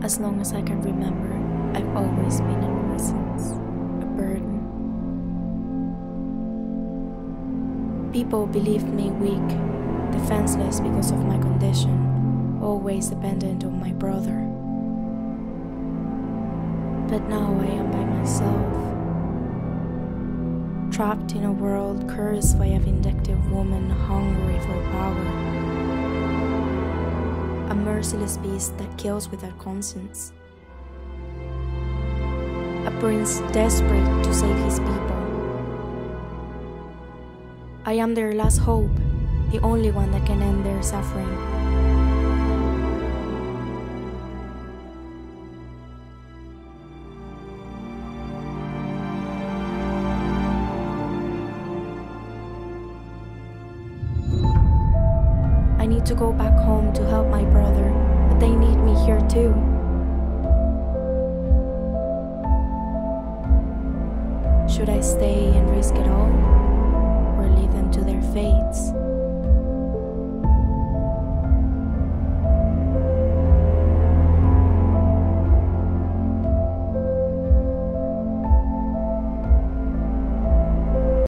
As long as I can remember, I've always been a nuisance, a burden. People believed me weak, defenseless because of my condition, always dependent on my brother. But now I am by myself, trapped in a world cursed by a vindictive woman hungry merciless beast that kills without conscience. A prince desperate to save his people. I am their last hope, the only one that can end their suffering. Need to go back home to help my brother, but they need me here too. Should I stay and risk it all,